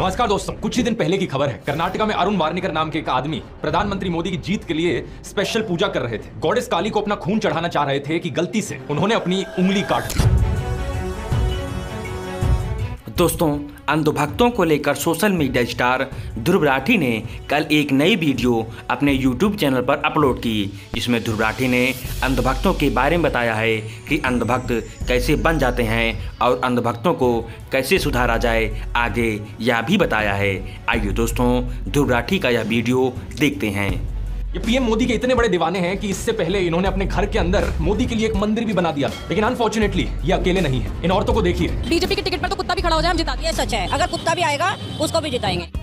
नमस्कार दोस्तों, कुछ ही दिन पहले की खबर है। कर्नाटका में अरुण वार्निकर नाम के एक आदमी प्रधानमंत्री मोदी की जीत के लिए स्पेशल पूजा कर रहे थे। गॉडेस काली को अपना खून चढ़ाना चाह रहे थे कि गलती से उन्होंने अपनी उंगली काट दी। दोस्तों अंधभक्तों को लेकर social media star Dhruv Rathee ने कल एक नई वीडियो अपने यूट्यूब चैनल पर अपलोड की जिसमें ध्रुव राठी ने अंधभक्तों के बारे में बताया है कि अंधभक्त कैसे बन जाते हैं और अंधभक्तों को कैसे सुधारा जाए आगे यह भी बताया है। आइए दोस्तों ध्रुव राठी का यह वीडियो देखते हैं। ये पीएम मोदी के इतने बड़े दीवाने हैं कि इससे पहले इन्होंने अपने घर के अंदर मोदी के लिए एक मंदिर भी बना दिया लेकिन अनफॉर्चुनेटली ये अकेले नहीं है। इन औरतों को देखिए। बीजेपी के टिकट पर तो भी खड़ा हो जाए, हम जिता ये सच है। अगर कुत्ता भी आएगा, उसको भी जिताएँगे।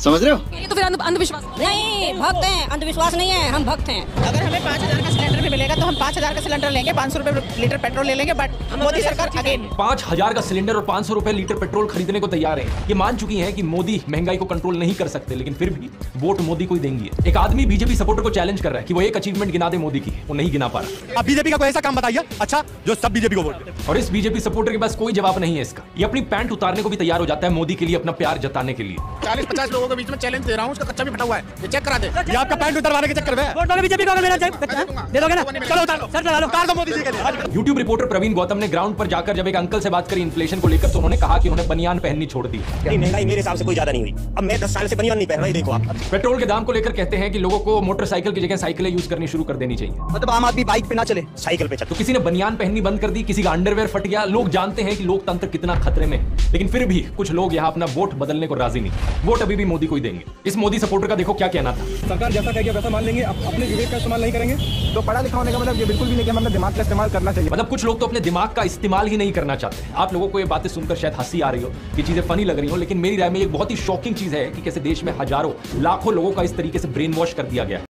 समझ रहे हो? ये तो फिर अंधविश्वास नहीं भक्त हैं। अंधविश्वास नहीं है हम भक्त हैं। अगर हमें पाँच हज़ार का सिलेंडर भी मिलेगा तो हम पाँच हज़ार का सिलेंडर लेंगे पाँच सौ रुपए लीटर पेट्रोल ले लेंगे बट मोदी सरकार अगेन पाँच हज़ार का सिलेंडर और पाँच सौ रुपए लीटर पेट्रोल खरीदने को तैयार है। ये मान चुकी है की मोदी महँगाई को कंट्रोल नहीं कर सकते लेकिन फिर भी वोट मोदी को ही देंगी। एक आदमी बीजेपी सपोर्टर को चैलेंज कर रहा है की वो एक अचीवमेंट गिना दे मोदी की वो नहीं गिना पा रहा। अब बीजेपी का कोई ऐसा काम बताइए अच्छा जो सब बीजेपी को वोट और इस बीजेपी सपोर्टर के पास कोई जवाब नहीं है इसका। ये अपनी पैंट उतारने को भी तैयार हो जाता है मोदी के लिए अपना प्यार जताने के लिए। चालीस पचास लोगों के बीच में चैलेंज दे रहा हूँ उसका कच्चा भी फटा हुआ है। ये चेक करा दे। ये आपका पैंट उतरवाने के चक्कर में बीजेपी को मेरा दे दोगे। ना? चलो उतार सर चला। लो उतार दो मोदी जी के लिए। यूट्यूब रिपोर्टर प्रवीण गौतम ने ग्राउंड पर जाकर जब एक अंकल से बात करी इन्फ्लेशन को लेकर तो उन्होंने कहा कि उन्होंने बनियान पहननी छोड़ दी। महँगाई मेरे हिसाब से कोई ज़्यादा नहीं हुई। अब मैं दस साल से बनियान नहीं पहन रहा देखो आप। पेट्रोल के दाम को लेकर कहते हैं कि लोगों को मोटरसाइकिल की जगह साइकिलें यूज़ करनी शुरू कर देनी चाहिए। मतलब आम आदमी बाइक पे ना चले साइकिल पे चल। तो किसी ने बनियान पहननी बंद कर दी किसी का अंडरवेयर फट गया। लोग जानते हैं कि लोकतंत्र कितना खतरे में है। लेकिन फिर भी कुछ लोग यहाँ अपना वोट बदलने को राज़ी नहीं। वोट अभी भी मोदी को ही देंगे। इस मोदी सपोर्टर का देखो क्या कहना था। सरकार जैसा कहेगी वैसा मान लेंगे। अपने विवेक का इस्तेमाल नहीं करेंगे। तो पढ़ा लिखा होने का मतलब ये बिल्कुल भी नहीं कि अपने दिमाग का इस्तेमाल करना चाहिए। मतलब कुछ लोग तो अपने दिमाग का इस्तेमाल ही नहीं करना चाहते। आप लोगों को ये बातें सुनकर शायद हँसी आ रही हो कि चीज़ें फनी लग रही हो लेकिन मेरी राय में एक बहुत ही शॉकिंग चीज़ है कि कैसे देश में हज़ारों लाखों लोगों का इस तरीके से ब्रेन वॉश कर दिया गया है।